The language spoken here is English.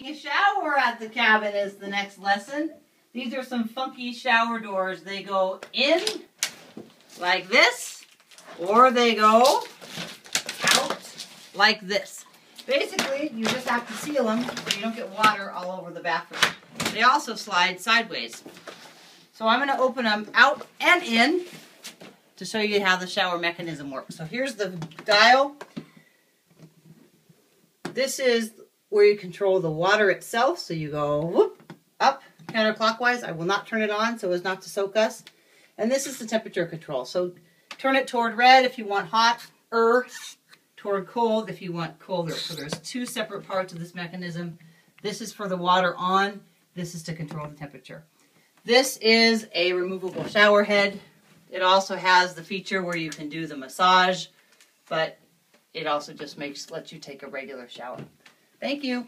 A shower at the cabin is the next lesson. These are some funky shower doors. They go in like this, or they go out like this. Basically, you just have to seal them so you don't get water all over the bathroom. They also slide sideways. So I'm going to open them out and in to show you how the shower mechanism works. So here's the dial. This is where you control the water itself. So you go whoop, up counterclockwise. I will not turn it on so as not to soak us. And this is the temperature control. So turn it toward red if you want hot, er, toward cold if you want colder. So there's two separate parts of this mechanism. This is for the water on. This is to control the temperature. This is a removable shower head. It also has the feature where you can do the massage, but it also just makes lets you take a regular shower. Thank you.